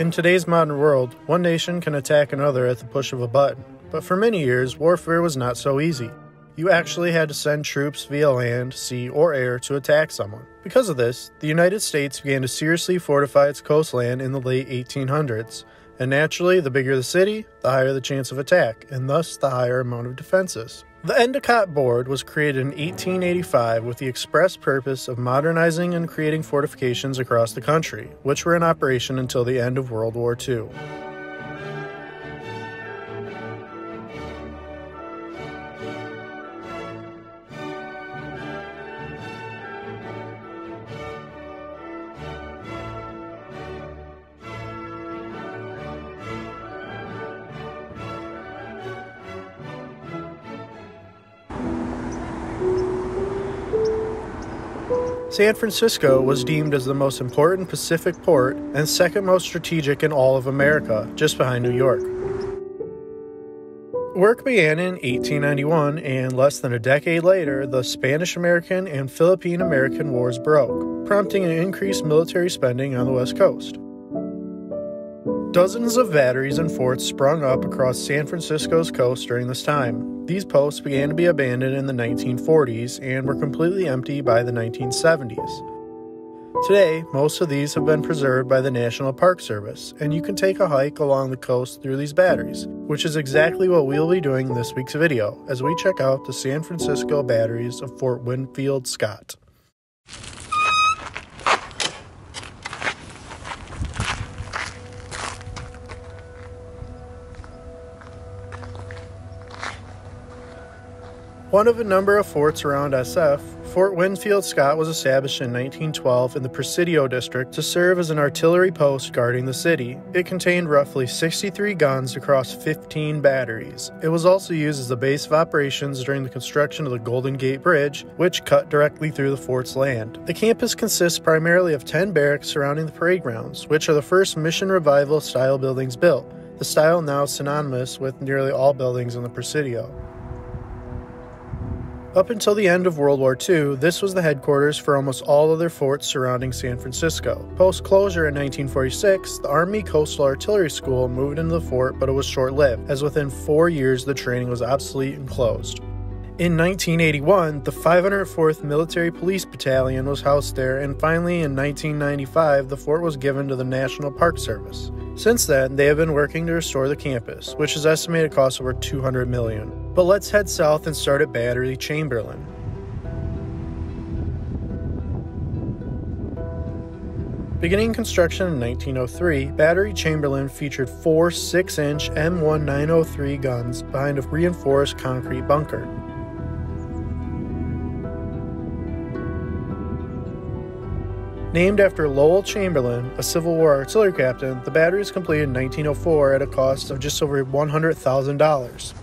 In today's modern world, one nation can attack another at the push of a button, but for many years, warfare was not so easy. You actually had to send troops via land, sea, or air to attack someone. Because of this, the United States began to seriously fortify its coastland in the late 1800s, and naturally, the bigger the city, the higher the chance of attack, and thus the higher amount of defenses. The Endicott Board was created in 1885 with the express purpose of modernizing and creating fortifications across the country, which were in operation until the end of World War II. San Francisco was deemed as the most important Pacific port and second most strategic in all of America, just behind New York. Work began in 1891, and less than a decade later, the Spanish American and Philippine American Wars broke, prompting an increased military spending on the West Coast. Dozens of batteries and forts sprung up across San Francisco's coast during this time. These posts began to be abandoned in the 1940s and were completely empty by the 1970s. Today, most of these have been preserved by the National Park Service, and you can take a hike along the coast through these batteries, which is exactly what we'll be doing in this week's video as we check out the San Francisco batteries of Fort Winfield Scott. One of a number of forts around SF, Fort Winfield Scott was established in 1912 in the Presidio district to serve as an artillery post guarding the city. It contained roughly 63 guns across 15 batteries. It was also used as a base of operations during the construction of the Golden Gate Bridge, which cut directly through the fort's land. The campus consists primarily of 10 barracks surrounding the parade grounds, which are the first Mission Revival style buildings built, the style now synonymous with nearly all buildings in the Presidio. Up until the end of World War II, this was the headquarters for almost all other forts surrounding San Francisco. Post closure in 1946, the Army Coastal Artillery School moved into the fort, but it was short lived, as within four years the training was obsolete and closed. In 1981, the 504th Military Police Battalion was housed there, and finally in 1995, the fort was given to the National Park Service. Since then, they have been working to restore the campus, which is estimated to cost over 200 million. But let's head south and start at Battery Chamberlain. Beginning construction in 1903, Battery Chamberlain featured four 6 inch M1903 guns behind a reinforced concrete bunker. Named after Lowell Chamberlain, a Civil War artillery captain, the battery was completed in 1904 at a cost of just over $100,000.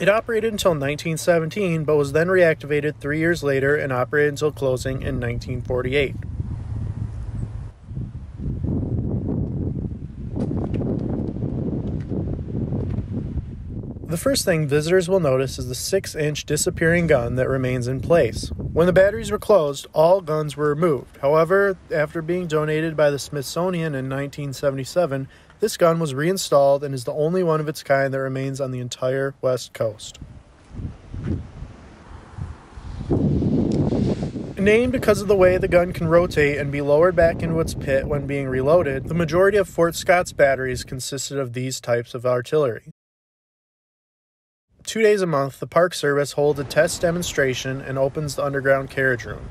It operated until 1917, but was then reactivated three years later and operated until closing in 1948. The first thing visitors will notice is the 6 inch disappearing gun that remains in place. When the batteries were closed, all guns were removed. However, after being donated by the Smithsonian in 1977, this gun was reinstalled and is the only one of its kind that remains on the entire west coast. Named because of the way the gun can rotate and be lowered back into its pit when being reloaded, the majority of Fort Scott's batteries consisted of these types of artillery. Two days a month, the Park Service holds a test demonstration and opens the underground carriage room.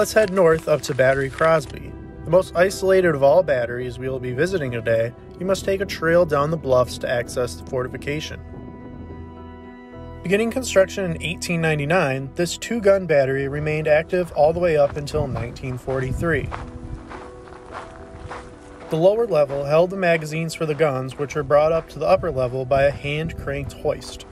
Let's head north up to Battery Crosby. The most isolated of all batteries we will be visiting today, you must take a trail down the bluffs to access the fortification. Beginning construction in 1899, this two gun battery remained active all the way up until 1943. The lower level held the magazines for the guns, which were brought up to the upper level by a hand cranked hoist.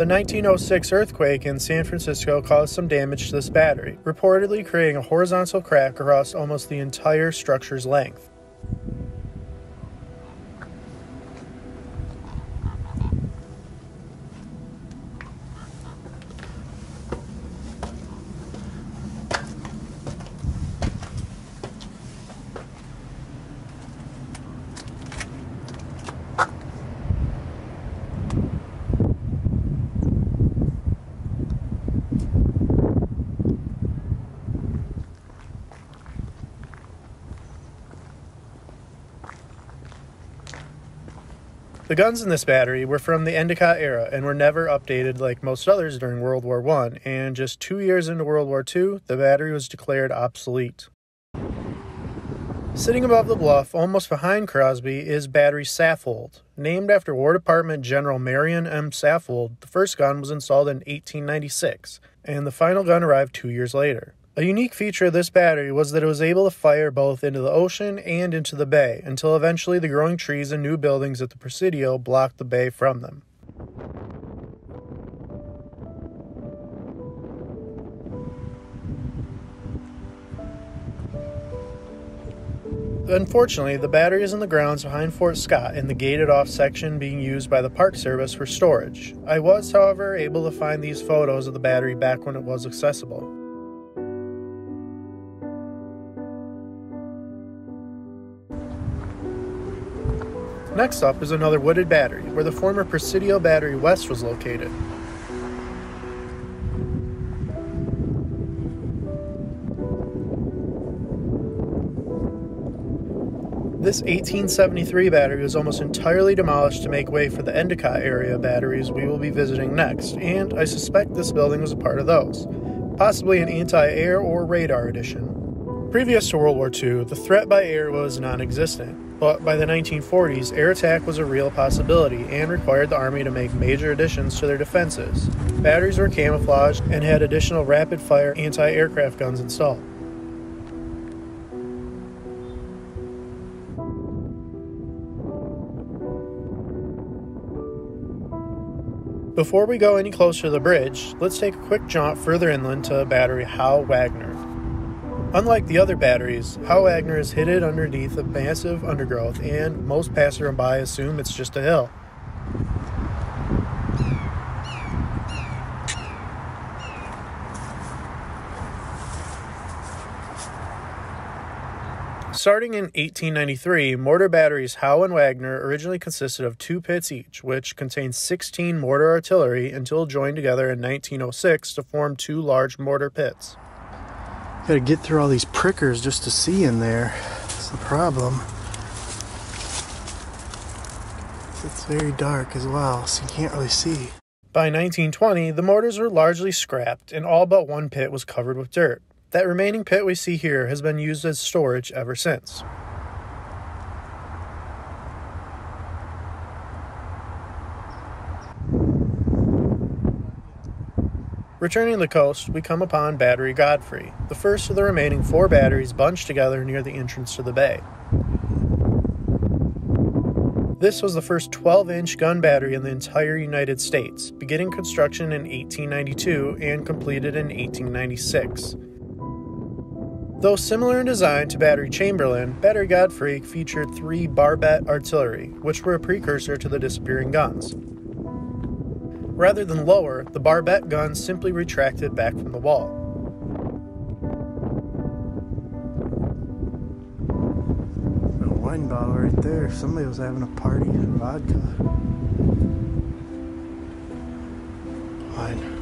The 1906 earthquake in San Francisco caused some damage to this battery, reportedly creating a horizontal crack across almost the entire structure's length. The guns in this battery were from the Endicott era and were never updated like most others during World War I, and just two years into World War II, the battery was declared obsolete. Sitting above the bluff, almost behind Crosby, is Battery Saffold. Named after War Department General Marion M. Saffold, the first gun was installed in 1896, and the final gun arrived two years later. A unique feature of this battery was that it was able to fire both into the ocean and into the bay, until eventually the growing trees and new buildings at the Presidio blocked the bay from them. Unfortunately, the battery is in the grounds behind Fort Scott in the gated off section being used by the Park Service for storage. I was, however, able to find these photos of the battery back when it was accessible. Next up is another wooded battery, where the former Presidio Battery West was located. This 1873 battery was almost entirely demolished to make way for the Endicott area batteries we will be visiting next, and I suspect this building was a part of those, possibly an anti air or radar edition. Previous to World War II, the threat by air was non existent. But by the 1940s, air attack was a real possibility and required the Army to make major additions to their defenses. Batteries were camouflaged and had additional rapid fire anti aircraft guns installed. Before we go any closer to the bridge, let's take a quick jaunt further inland to Battery Howe Wagner. Unlike the other batteries, Howe Wagner is hidden underneath a massive undergrowth, and most passersby assume it's just a hill. Starting in 1893, mortar batteries Howe and Wagner originally consisted of two pits each, which contained 16 mortar artillery until joined together in 1906 to form two large mortar pits. Gotta get through all these prickers just to see in there. That's the problem. It's very dark as well, so you can't really see. By 1920, the mortars were largely scrapped, and all but one pit was covered with dirt. That remaining pit we see here has been used as storage ever since. Returning the coast, we come upon Battery Godfrey, the first of the remaining four batteries bunched together near the entrance to the bay. This was the first 12 inch gun battery in the entire United States, beginning construction in 1892 and completed in 1896. Though similar in design to Battery Chamberlain, Battery Godfrey featured three barbette artillery, which were a precursor to the disappearing guns. Rather than lower, the barbette gun simply retracted back from the wall. A wine bottle right there. Somebody was having a party vodka. Wine.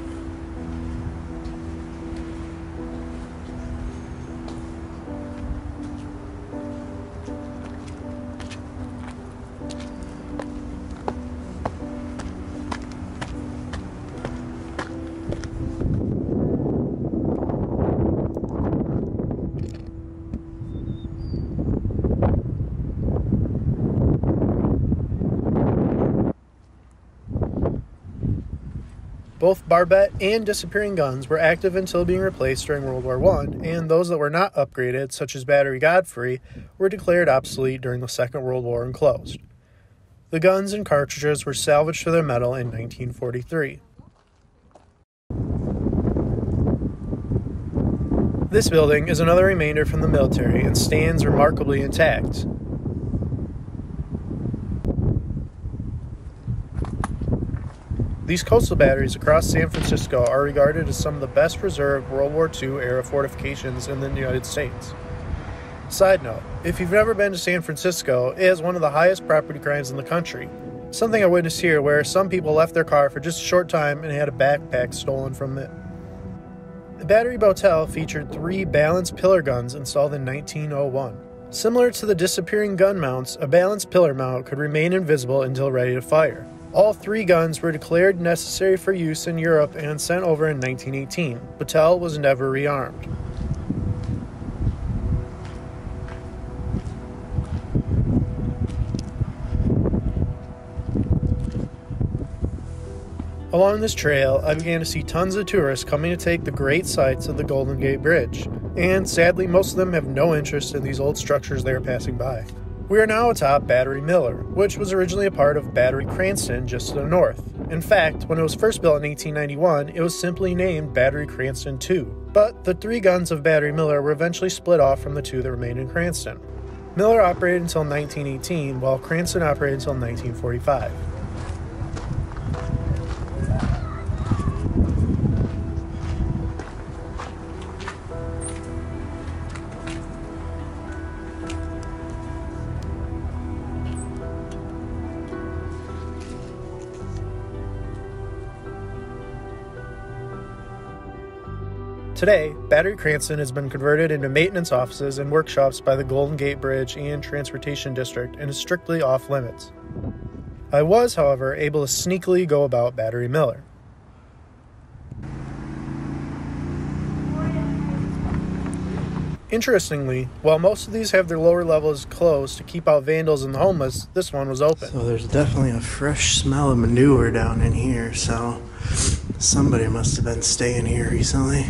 Both barbette and disappearing guns were active until being replaced during World War I, and those that were not upgraded, such as Battery Godfrey, were declared obsolete during the Second World War and closed. The guns and cartridges were salvaged for their metal in 1943. This building is another remainder from the military and stands remarkably intact. These coastal batteries across San Francisco are regarded as some of the best preserved World War II era fortifications in the United States. Side note if you've never been to San Francisco, it has one of the highest property crimes in the country. Something I witnessed here where some people left their car for just a short time and had a backpack stolen from it. The Battery Boutelle featured three balanced pillar guns installed in 1901. Similar to the disappearing gun mounts, a balanced pillar mount could remain invisible until ready to fire. All three guns were declared necessary for use in Europe and sent over in 1918. Boutelle was never rearmed. Along this trail, I began to see tons of tourists coming to take the great sights of the Golden Gate Bridge, and sadly, most of them have no interest in these old structures they are passing by. We are now atop Battery Miller, which was originally a part of Battery Cranston just to the north. In fact, when it was first built in 1891, it was simply named Battery Cranston 2. But the three guns of Battery Miller were eventually split off from the two that remained in Cranston. Miller operated until 1918, while Cranston operated until 1945. Today, Battery Cranston has been converted into maintenance offices and workshops by the Golden Gate Bridge and Transportation District and is strictly off limits. I was, however, able to sneakily go about Battery Miller. Interestingly, while most of these have their lower levels closed to keep out vandals and the homeless, this one was open. So there's definitely a fresh smell of manure down in here, so somebody must have been staying here recently.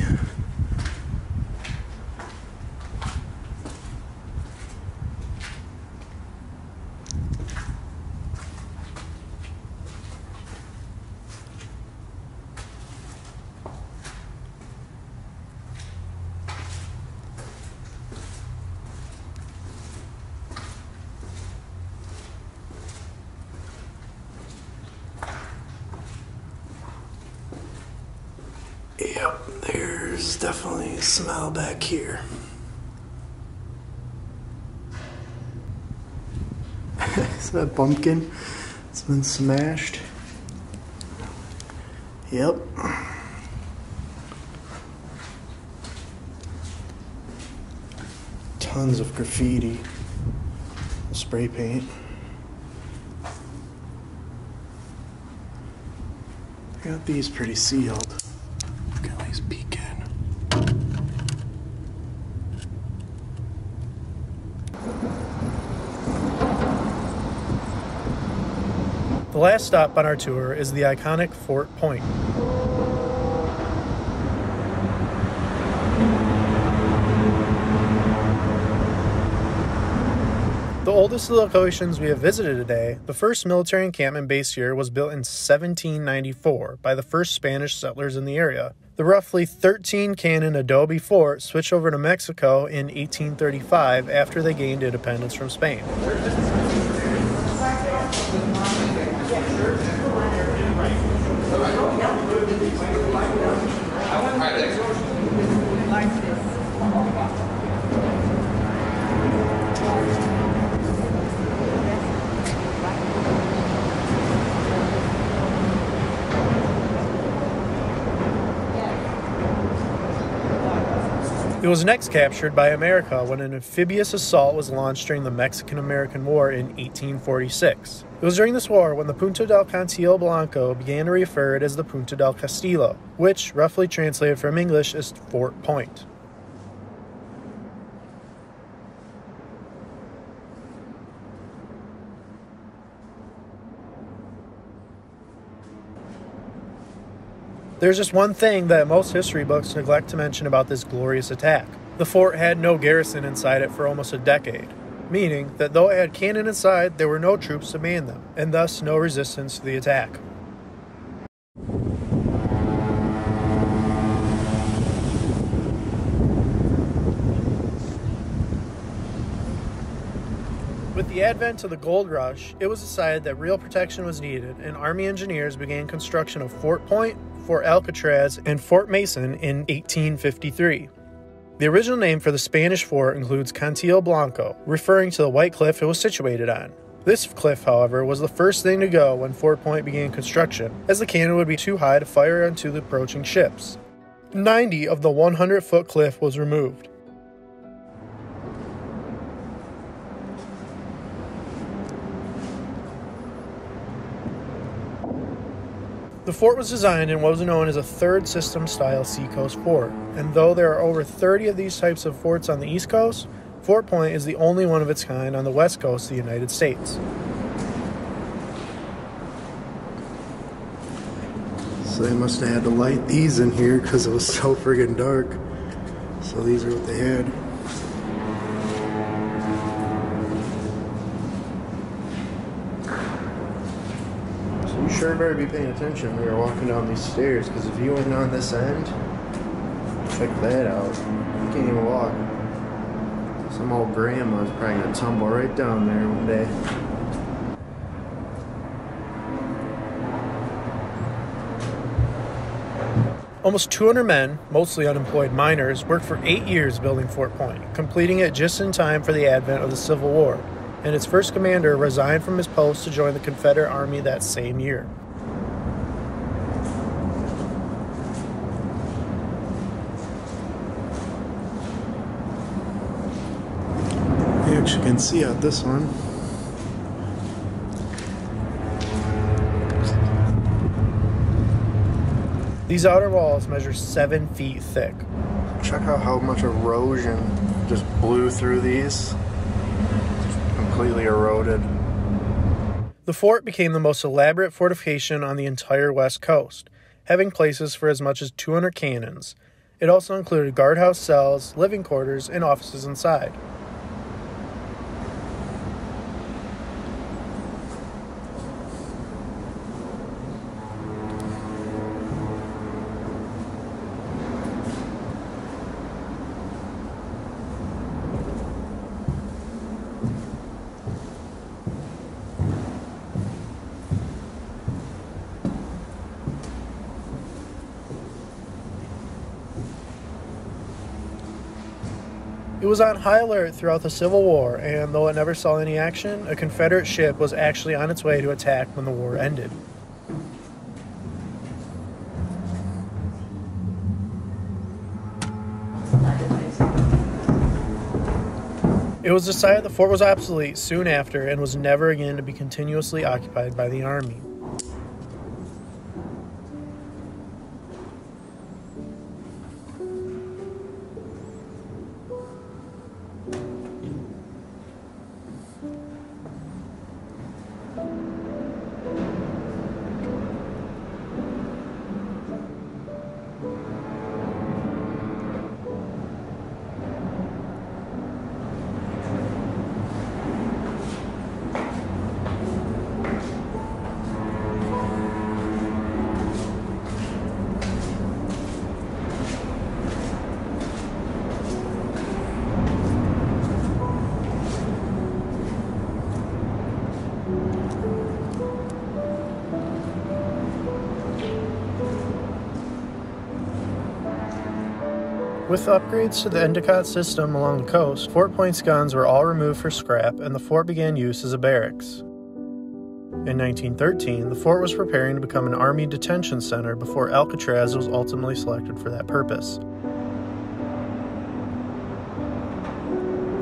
Yep, there's definitely a smell back here. Is that pumpkin? It's been smashed. Yep. Tons of graffiti, spray paint. I got these pretty sealed. Can at least peek in. The last stop on our tour is the iconic Fort Point. The oldest of the locations we have visited today, the first military encampment base here was built in 1794 by the first Spanish settlers in the area. The roughly 13 cannon adobe fort switched over to Mexico in 1835 after they gained independence from Spain. It was next captured by America when an amphibious assault was launched during the Mexican American War in 1846. It was during this war when the Punta del Cantillo Blanco began to refer it as the Punta del Castillo, which, roughly translated from English, is Fort Point. There's just one thing that most history books neglect to mention about this glorious attack. The fort had no garrison inside it for almost a decade, meaning that though it had cannon inside, there were no troops to man them, and thus no resistance to the attack. With the advent of the gold rush, it was decided that real protection was needed, and Army engineers began construction of Fort Point, Fort Alcatraz, and Fort Mason in 1853. The original name for the Spanish fort includes Cantillo Blanco, referring to the white cliff it was situated on. This cliff, however, was the first thing to go when Fort Point began construction, as the cannon would be too high to fire onto the approaching ships. 90 of the 100 foot cliff was removed. The fort was designed in what was known as a third system style seacoast fort, and though there are over 30 of these types of forts on the East Coast, Fort Point is the only one of its kind on the west coast of the United States. So they must have had to light these in here because it was so friggin' dark. So these are what they had. Sure better be paying attention when you're walking down these stairs, because if you went on this end, check that out. You can't even walk. Some old grandma's probably gonna tumble right down there one day. Almost 200 men, mostly unemployed miners, worked for eight years building Fort Point, completing it just in time for the advent of the Civil War and its first commander resigned from his post to join the Confederate Army that same year. You actually can see out this one. These outer walls measure seven feet thick. Check out how much erosion just blew through these completely eroded. The fort became the most elaborate fortification on the entire west coast, having places for as much as 200 cannons. It also included guardhouse cells, living quarters, and offices inside. It was on high alert throughout the Civil War, and though it never saw any action, a Confederate ship was actually on its way to attack when the war ended. It was decided the fort was obsolete soon after and was never again to be continuously occupied by the Army. With upgrades to the Endicott system along the coast, Fort Point's guns were all removed for scrap and the fort began use as a barracks. In 1913, the fort was preparing to become an Army detention center before Alcatraz was ultimately selected for that purpose.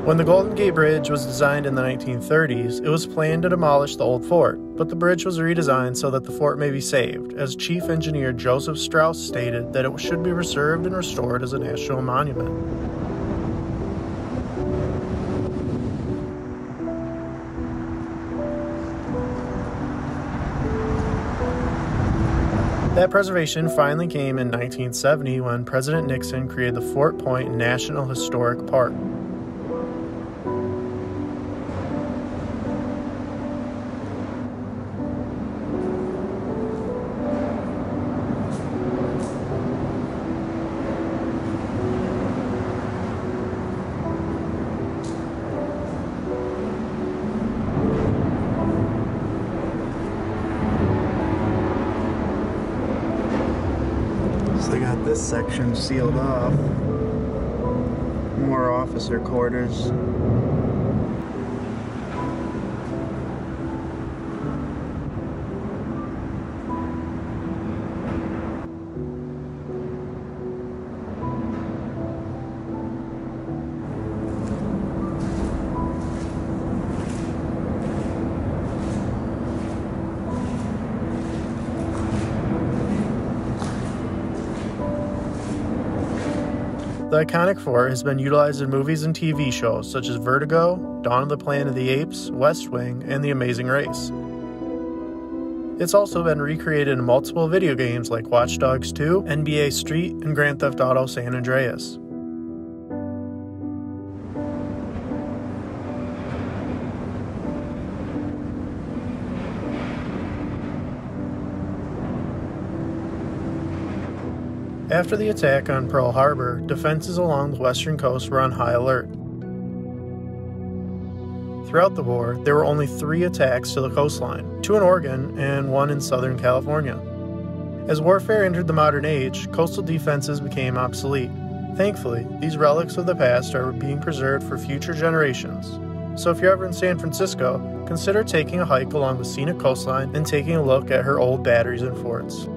When the Golden Gate Bridge was designed in the 1930s, it was planned to demolish the old fort, but the bridge was redesigned so that the fort may be saved, as Chief Engineer Joseph Strauss stated that it should be preserved and restored as a national monument. That preservation finally came in 1970 when President Nixon created the Fort Point National Historic Park. Section sealed off. More officer quarters. The iconic fort has been utilized in movies and TV shows such as Vertigo, Dawn of the Planet of the Apes, West Wing, and The Amazing Race. It's also been recreated in multiple video games like Watch Dogs 2, NBA Street, and Grand Theft Auto San Andreas. After the attack on Pearl Harbor, defenses along the western coast were on high alert. Throughout the war, there were only three attacks to the coastline two in Oregon and one in Southern California. As warfare entered the modern age, coastal defenses became obsolete. Thankfully, these relics of the past are being preserved for future generations. So if you're ever in San Francisco, consider taking a hike along the scenic coastline and taking a look at her old batteries and forts.